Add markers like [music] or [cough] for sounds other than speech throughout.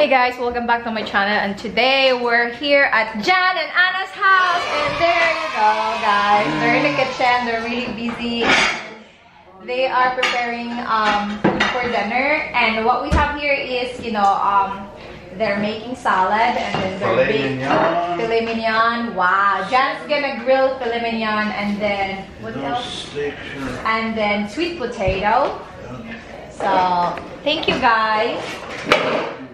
Hey guys, welcome back to my channel and today we're here at Jan and Anna's house and there you go guys. They're in the kitchen, they're really busy. They are preparing um, for dinner and what we have here is, you know, um, they're making salad and then they're Filet baking mignon. filet mignon. Wow, Jan's gonna grill filet mignon and then what No else? And then sweet potato. So thank you guys.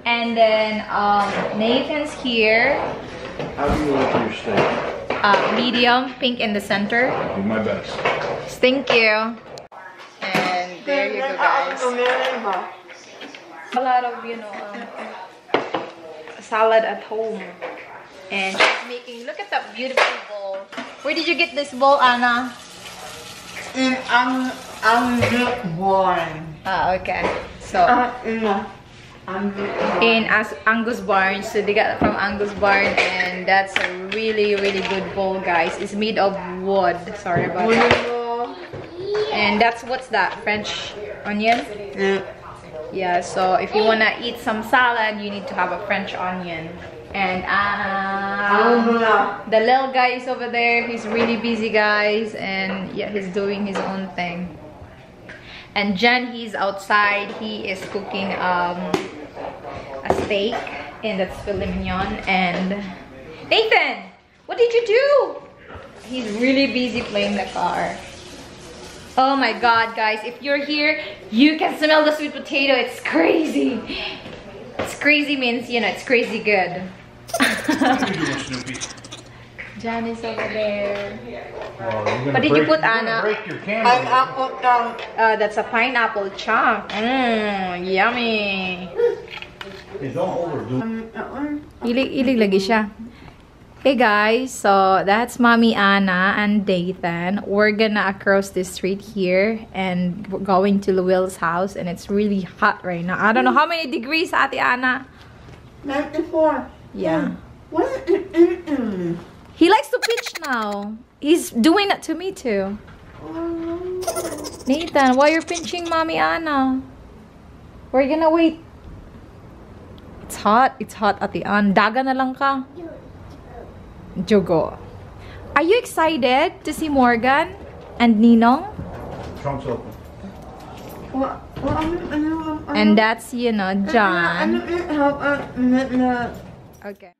And then um, Nathan's here. How do you like your steak? Uh, medium, pink in the center. Do my best. Thank you. And there you go, guys. A lot of, you know, um, salad at home. And she's making, look at that beautiful bowl. Where did you get this bowl, Anna? In ang ang born. Ah, okay. So, ina. In As Angus Barn. So they got it from Angus Barn and that's a really really good bowl guys. It's made of wood. Sorry about that. And that's what's that? French onion? Yeah, Yeah, so if you wanna eat some salad, you need to have a French onion. And uh, the little guy is over there. He's really busy, guys, and yeah, he's doing his own thing. And Jen, he's outside. He is cooking um, steak, and that's filet mignon. And Nathan, what did you do? He's really busy playing the car. Oh my god, guys, if you're here, you can smell the sweet potato. It's crazy. It's crazy means, you know, it's crazy good. [laughs] Is over there. What did you put, Anna? Candle. ako Uh, that's a pineapple chunk. Mmm, yummy. Hey, don't overdo. Ilig, ilig lagi siya. Hey guys, so that's Mommy Anna and Dathan. We're gonna cross the street here and we're going to Will's house and it's really hot right now. I don't know how many degrees, Ate Anna? 94. Yeah. Um, what? Mm-mm. He likes to pitch now. He's doing it to me too. Um. Nathan, why you're pinching Mommy Anna? We're gonna wait. It's hot. It's hot, Ate Ann. Daga na lang ka. Jogo. Are you excited to see Morgan and Ninong? Trunk's open. Ano? Ano? ano- And that's, you know? John. How? Uh. Okay.